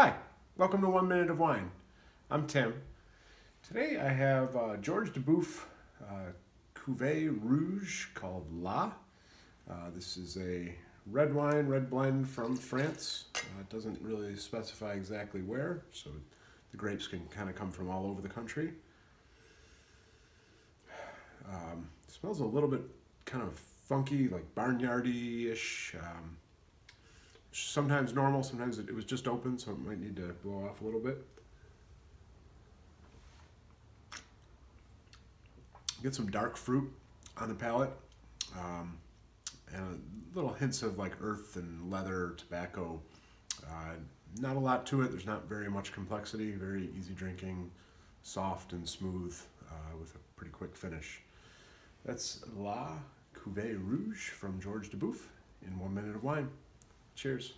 Hi, welcome to One Minute of Wine. I'm Tim. Today I have uh, Georges Duboeuf uh, Cuvée Rouge called La. Uh, this is a red wine, red blend from France. Uh, it doesn't really specify exactly where, so the grapes can kind of come from all over the country. Um, smells a little bit kind of funky, like barnyardy-ish. Um, sometimes normal, sometimes it, was just open, so it might need to blow off a little bit. Get some dark fruit on the palate, um, and little hints of like earth and leather, tobacco. Uh, not a lot to it. There's not very much complexity. Very easy drinking, soft and smooth, uh, with a pretty quick finish. That's La Cuvée Rouge from Georges Duboeuf in one minute of wine. Cheers.